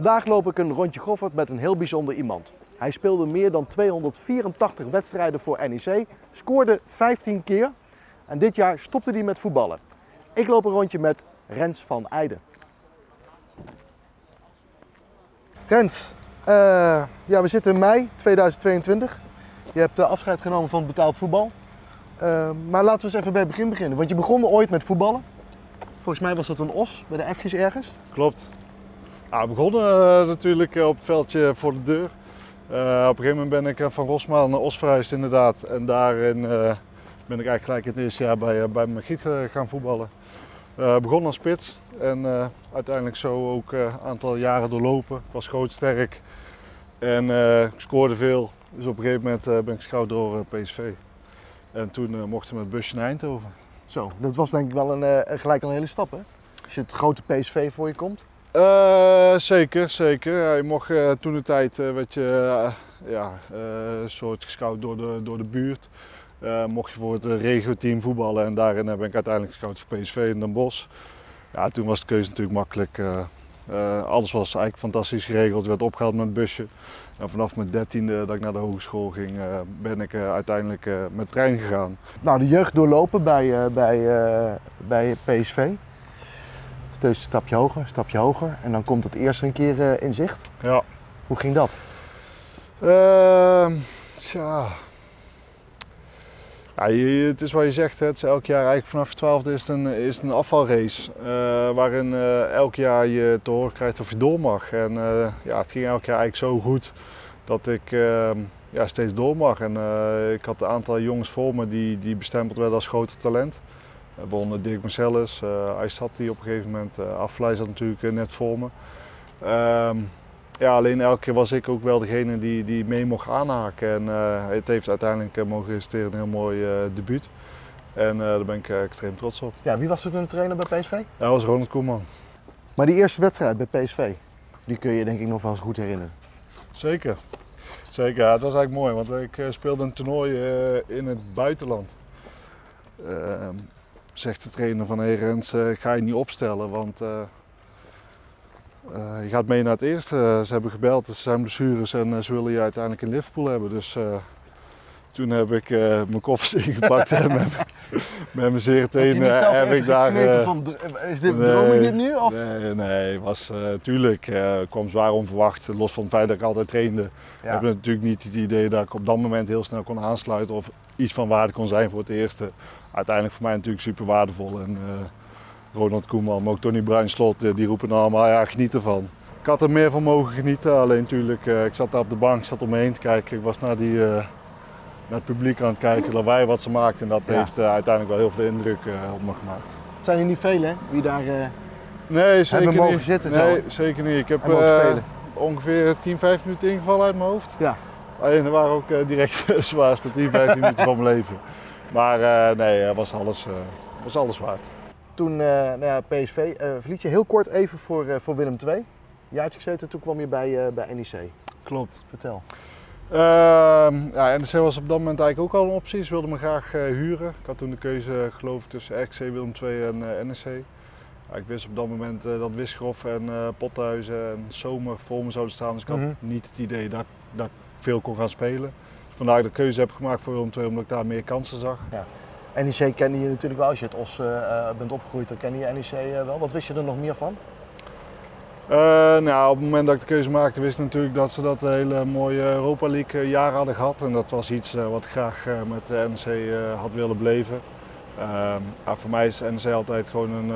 Vandaag loop ik een rondje Goffert met een heel bijzonder iemand. Hij speelde meer dan 284 wedstrijden voor NEC, scoorde 15 keer en dit jaar stopte hij met voetballen. Ik loop een rondje met Rens van Eijden. Rens, eh, ja, we zitten in mei 2022. Je hebt eh, afscheid genomen van het betaald voetbal. Eh, maar laten we eens even bij het begin beginnen. Want je begon ooit met voetballen. Volgens mij was dat een os bij de F'jes ergens. Klopt. Ja, we begonnen eh, natuurlijk eh, op het veldje voor de deur. Eh, op een gegeven moment ben ik van Rosmalen naar Os verhuisd inderdaad. En daarin ben ik eigenlijk gelijk het eerste jaar bij, bij Magiet eh, gaan voetballen. Eh begon als spits en uiteindelijk zo ook een aantal jaren doorlopen. Was groot, sterk en ik scoorde veel. Dus op een gegeven moment ben ik gescout door PSV. En toen mochten we met busje naar Eindhoven. Zo, dat was denk ik wel een, gelijk een hele stap hè? Als je het grote PSV voor je komt. Eh, zeker, zeker. Ja, je mocht eh, toen de tijd eh, werd je ja, soort gescout door de, door de buurt. Mocht je voor het regio-team voetballen en daarin ben ik uiteindelijk gescout voor PSV in Den Bosch. Ja, toen was de keuze natuurlijk makkelijk. alles was eigenlijk fantastisch geregeld. Werd opgehaald met een busje. En vanaf mijn dertiende dat ik naar de hogeschool ging, ben ik uiteindelijk met trein gegaan. Nou, de jeugd doorlopen bij, bij, bij PSV. Een stapje hoger, een stapje hoger. En dan komt het eerst een keer eh, in zicht. Ja. Hoe ging dat? Ehm, tja. Ja, je- het is wat je zegt, hè. het is elk jaar eigenlijk vanaf je twaalfde is het een, is het een afvalrace. eh, waarin eh, elk jaar je te horen krijgt of je door mag. En ja, het ging elk jaar eigenlijk zo goed dat ik ehm, ja, steeds door mag. En ik had een aantal jongens voor me die, die bestempeld werden als grote talent. Uh, waaronder Dirk Marcellus, uh, Aysati op een gegeven moment, uh, zat natuurlijk eh, net voor me. Ehm, ja, alleen elke keer was ik ook wel degene die, die mee mocht aanhaken. En eh, het heeft uiteindelijk eh, mogen resulteren in een heel mooi eh, debuut. En eh, daar ben ik eh, extreem trots op. Ja, wie was toen de trainer bij PSV? Dat was Ronald Koeman. Maar die eerste wedstrijd bij PSV, die kun je denk ik nog wel eens goed herinneren. Zeker. Zeker, ja, het was eigenlijk mooi, want ik eh, speelde een toernooi eh, in het buitenland. Ehm, zegt de trainer van hey Rens, eh, ga je niet opstellen, want eh, eh, je gaat mee naar het eerste. Ze hebben gebeld, ze zijn blessures en ze willen je uiteindelijk in Liverpool hebben. Dus toen heb ik mijn koffers ingepakt en met, met mijn je tenen heb ik daar... eh, van, is dit, droom ik dit nu? Of? Nee, nee, was uh, tuurlijk. kwam zwaar onverwacht. Los van het feit dat ik altijd trainde, Ja. heb ik natuurlijk niet het idee dat ik op dat moment heel snel kon aansluiten of iets van waarde kon zijn voor het eerste. Uiteindelijk voor mij natuurlijk super waardevol. En eh, Ronald Koeman, maar ook Tony Bruin Slot, eh, die roepen dan allemaal ja, geniet ervan. Ik had er meer van mogen genieten, alleen natuurlijk, eh, ik zat daar op de bank, zat om me heen te kijken. Ik was naar, die, naar het publiek aan het kijken, lawaai wat ze maakten. En dat Ja. heeft uiteindelijk wel heel veel indruk op me gemaakt. Het zijn er niet veel hè, wie daar... Nee, zeker mogen niet. zitten nee, zo. zeker niet. Ik heb ongeveer 10, 15 minuten ingevallen uit mijn hoofd. Ja. Alleen er waren ook direct de zwaarste 10, 15 minuten van mijn leven. Maar eh, nee, het was alles, eh, was alles waard. Toen, eh nou ja, PSV, eh verliet je heel kort even voor, eh, voor Willem II. Jaartje gezeten, toen kwam je bij, eh, bij NEC. Klopt. Vertel. Ehm ja, NEC was op dat moment eigenlijk ook al een optie. Ze wilden me graag eh, huren. Ik had toen de keuze geloof ik tussen RKC Willem II en eh, NEC. Ja, ik wist op dat moment eh, dat Wisgrof en eh Pothuizen en Zomer voor me zouden staan. Dus ik had Mhm. niet het idee dat, dat ik veel kon gaan spelen. Ik de keuze heb gemaakt voor Willem II, omdat ik daar meer kansen zag. NEC kende je natuurlijk wel. Als je het OS eh, eh, bent opgegroeid, dan ken je NEC eh, wel. Wat wist je er nog meer van? Nou, op het moment dat ik de keuze maakte, wist ik natuurlijk dat ze dat hele mooie Europa League jaar hadden gehad. En dat was iets wat ik graag met de NEC had willen beleven. Ehm, ja, voor mij is NEC altijd gewoon een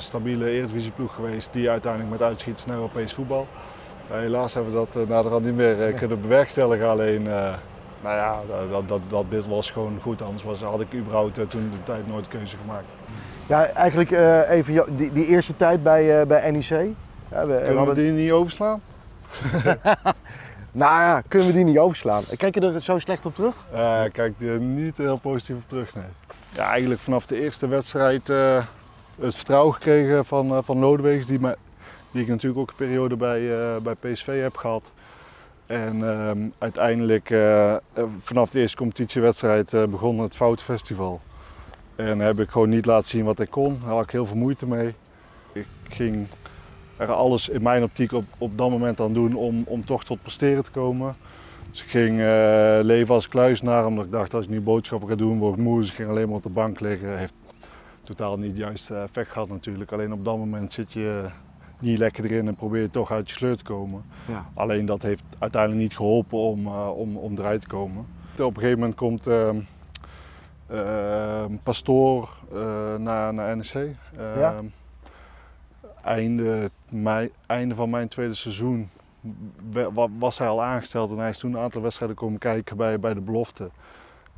stabiele eredivisieploeg geweest die uiteindelijk met uitschiet naar Europees voetbal. Ja, helaas hebben we dat uh, naderhand niet meer uh, kunnen bewerkstelligen. Alleen, uh, nou ja, dat, dat, dat beeld was gewoon goed. Anders was, had ik überhaupt toen de tijd nooit keuze gemaakt. Ja, eigenlijk even die, die, eerste tijd bij, bij NEC. Ja, we, kunnen hadden... we die niet overslaan? nou ja, kunnen we die niet overslaan? Kijk je er zo slecht op terug? Uh, kijk er niet heel positief op terug, nee. Ja, eigenlijk vanaf de eerste wedstrijd uh, het vertrouwen gekregen van, uh, van Lodewegens, die, me, die ik natuurlijk ook een periode bij, bij PSV heb gehad. En um, uiteindelijk, uh, vanaf de eerste competitiewedstrijd, uh, begon het Foutenfestival. En heb ik gewoon niet laten zien wat ik kon. Daar had ik heel veel moeite mee. Ik ging er alles in mijn optiek op, op dat moment aan doen om, om toch tot presteren te komen. Dus ik ging leven als kluisnaar, omdat ik dacht als ik nu boodschappen ga doen word ik moe. Dus ik ging alleen maar op de bank liggen. Heeft totaal niet het juiste effect gehad natuurlijk. Alleen op dat moment zit je niet lekker erin en probeer je toch uit je sleur te komen. Ja. Alleen dat heeft uiteindelijk niet geholpen om, uh, om, om eruit te komen. Op een gegeven moment komt uh, uh, Pastoor naar, naar NEC. Ja? Einde, mei, einde van mijn tweede seizoen was hij al aangesteld en hij is toen een aantal wedstrijden komen kijken bij, bij de belofte.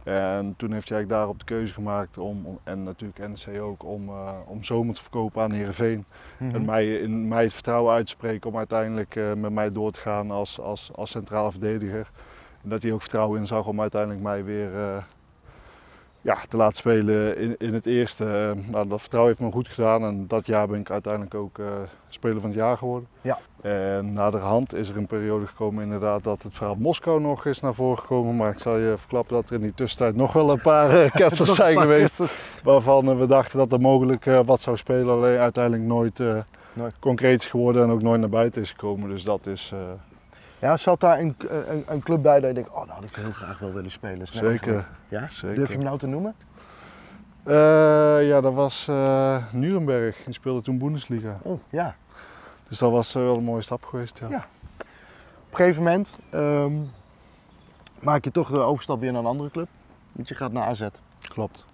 En toen heeft hij eigenlijk daarop de keuze gemaakt om, en natuurlijk NEC ook, om, uh, om zomer te verkopen aan Heerenveen. Mm En mij, in mij het vertrouwen uit te spreken om uiteindelijk uh, met mij door te gaan als, als, als centrale verdediger. En dat hij ook vertrouwen in zag om uiteindelijk mij weer uh, ja, te laten spelen in, in het eerste. Nou, dat vertrouwen heeft me goed gedaan en dat jaar ben ik uiteindelijk ook speler van het jaar geworden. Ja. En naderhand is er een periode gekomen inderdaad dat het verhaal Moskou nog is naar voren gekomen. Maar ik zal je verklappen dat er in die tussentijd nog wel een paar ketsers zijn geweest. Waarvan we dachten dat er mogelijk wat zou spelen. Alleen uiteindelijk nooit, uh, nooit. concreet is geworden en ook nooit naar buiten is gekomen. Dus dat is... Ja, zat daar een, een, een, club bij dat je denkt, oh nou had ik heel graag wel willen spelen. Zeker. Ja? Zeker. Durf je hem nou te noemen? Uh, ja, dat was Nuremberg. Die speelde toen Bundesliga. Oh, ja. Dus dat was wel een mooie stap geweest. Ja. ja. Op een gegeven moment um, maak je toch de overstap weer naar een andere club. Want je gaat naar AZ. Klopt.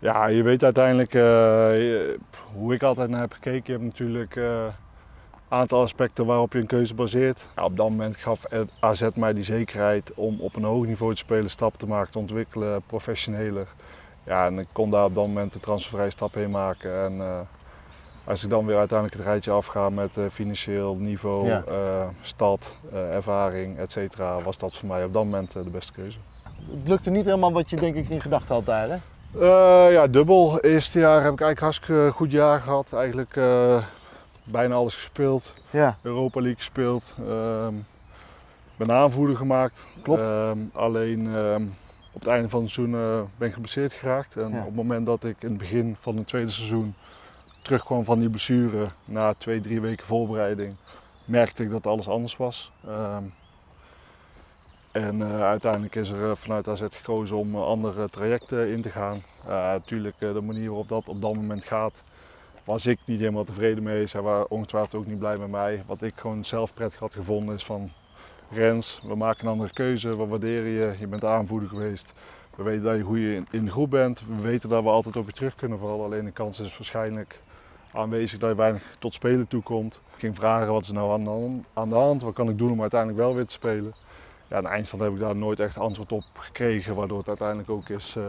Ja, je weet uiteindelijk je, hoe ik altijd naar heb gekeken. Je hebt natuurlijk aantal aspecten waarop je een keuze baseert. Ja, op dat moment gaf AZ mij die zekerheid om op een hoog niveau te spelen, stappen te maken, te ontwikkelen, professioneler. Ja, en ik kon daar op dat moment de transfervrije stap heen maken. En, uh, als ik dan weer uiteindelijk het rijtje afga met uh, financieel niveau, ja. uh, stad, ervaring, et cetera, was dat voor mij op dat moment de beste keuze. Het lukte niet helemaal wat je denk ik in gedachten had daar hè? ja, dubbel. Eerste jaar heb ik eigenlijk hartstikke goed jaar gehad. Eigenlijk bijna alles gespeeld. Ja. Europa League gespeeld. Ehm, ben aanvoerder gemaakt. Klopt. Ehm, alleen ehm, op het einde van het seizoen ben ik geblesseerd geraakt. En Ja. op het moment dat ik in het begin van het tweede seizoen terugkwam van die blessure, na twee, drie weken voorbereiding, merkte ik dat alles anders was. En eh, uiteindelijk is er eh, vanuit AZ gekozen om eh, andere trajecten in te gaan. Natuurlijk, de manier waarop dat op dat moment gaat, was ik niet helemaal tevreden mee. Zij waren ongetwijfeld ook niet blij met mij. Wat ik gewoon zelf prettig had gevonden is van Rens, we maken een andere keuze, we waarderen je, je bent aanvoerder geweest. We weten dat je goed in, in de groep bent, we weten dat we altijd op je terug kunnen vallen. Alleen de kans is waarschijnlijk aanwezig dat je weinig tot spelen toekomt. Ik ging vragen wat is nou aan de, aan de hand, wat kan ik doen om uiteindelijk wel weer te spelen. Ja, de eindstand heb ik daar nooit echt antwoord op gekregen, waardoor het uiteindelijk ook is, uh,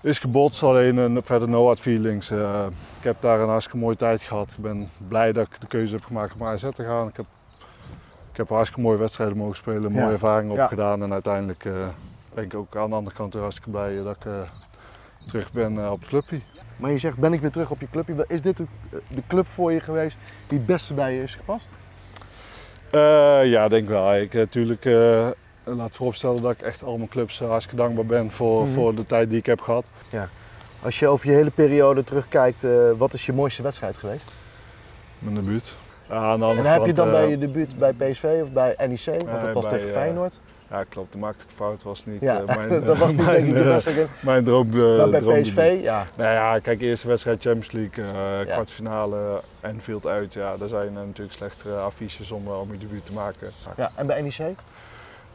is gebotst. Alleen uh, verder no hard feelings. Uh, ik heb daar een hartstikke mooie tijd gehad. Ik ben blij dat ik de keuze heb gemaakt om AZ te gaan. Ik heb, ik heb hartstikke mooie wedstrijden mogen spelen, mooie Ja. ervaringen opgedaan. En uiteindelijk ben ik ook aan de andere kant hartstikke blij dat ik terug ben op het clubje. Maar je zegt, ben ik weer terug op je clubje. Is dit de, club voor je geweest die het beste bij je is gepast? Uh, ja, denk wel. Ik natuurlijk uh, laat vooropstellen dat ik echt al mijn clubs uh, hartstikke dankbaar ben voor, Mhm. voor de tijd die ik heb gehad. Als je over je hele periode terugkijkt, eh, wat is je mooiste wedstrijd geweest? Mijn debuut. Ja, En heb je dan eh, bij je debuut bij PSV of bij NEC? Want dat was bij, tegen eh, Feyenoord. Ja, klopt. De maakte ik fout. was niet Ja, eh, mijn, dat was niet mijn, denk ik de eh, beste mijn droom. Maar bij. PSV, ja. Nou ja, kijk, eerste wedstrijd Champions League, eh, Ja. kwartfinale, Enfield uit. Ja, daar zijn eh, natuurlijk slechtere affiches om, eh, om je debuut te maken. ja. En bij NEC?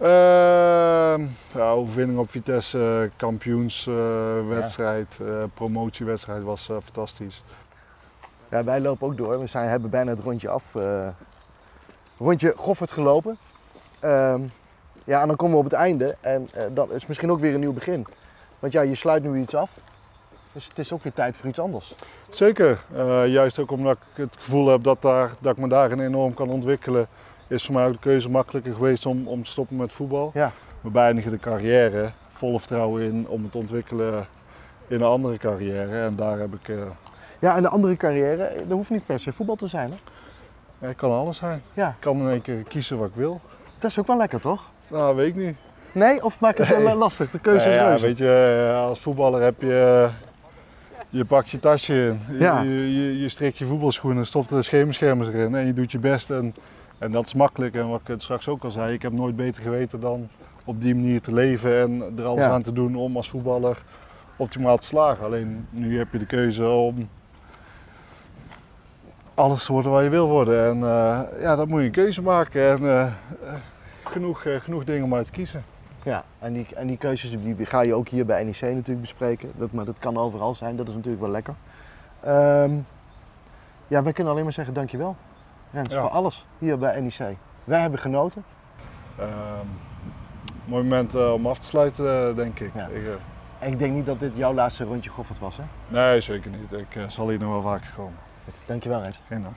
Ehm, ja, overwinning op Vitesse, kampioenswedstrijd, eh, promotiewedstrijd was eh, fantastisch. Ja, wij lopen ook door. We zijn, hebben bijna het rondje af. eh rondje Goffert gelopen. Ehm, ja, en dan komen we op het einde. En eh, dan is misschien ook weer een nieuw begin. Want ja, je sluit nu iets af. Dus het is ook weer tijd voor iets anders. Zeker, eh, juist ook omdat ik het gevoel heb dat, daar, dat ik me daarin enorm kan ontwikkelen, is voor mij ook de keuze makkelijker geweest om, om te stoppen met voetbal. Ja. We beëindigen de carrière, volle vertrouwen in om het te ontwikkelen in een andere carrière. En daar heb ik, eh, Ja, en de andere carrière, eh, dat hoeft niet per se voetbal te zijn. Hè? ja, het kan alles zijn. Ja. Ik kan in één keer kiezen wat ik wil. Dat is ook wel lekker, toch? Nou, weet ik niet. Nee? Of maak het wel Nee. lastig? De keuze is Nou ja, weet je, als voetballer heb je, Je pakt je tasje in, Ja. je, je, je strikt je voetbalschoenen, stopt de schemerschermers erin en je doet je best. En, en dat is makkelijk. En wat ik het straks ook al zei, ik heb nooit beter geweten dan op die manier te leven en er alles Ja. aan te doen om als voetballer optimaal te slagen. Alleen nu heb je de keuze om alles te worden waar je wil worden. En eh, ja, dan moet je een keuze maken. En eh, genoeg, eh, genoeg dingen om uit te kiezen. Ja, en die, en die keuzes die ga je ook hier bij NEC natuurlijk bespreken. Dat, maar dat kan overal zijn, dat is natuurlijk wel lekker. Ehm, ja, wij kunnen alleen maar zeggen dankjewel. Rens, Ja. voor alles hier bij NEC. Wij hebben genoten. Ehm, mooi moment eh, om af te sluiten, eh, denk ik. Ja. Ik, eh, En ik denk niet dat dit jouw laatste rondje Goffert was, hè? nee, zeker niet. Ik zal hier nog wel vaker komen. Dankjewel, Rens. Geen dank.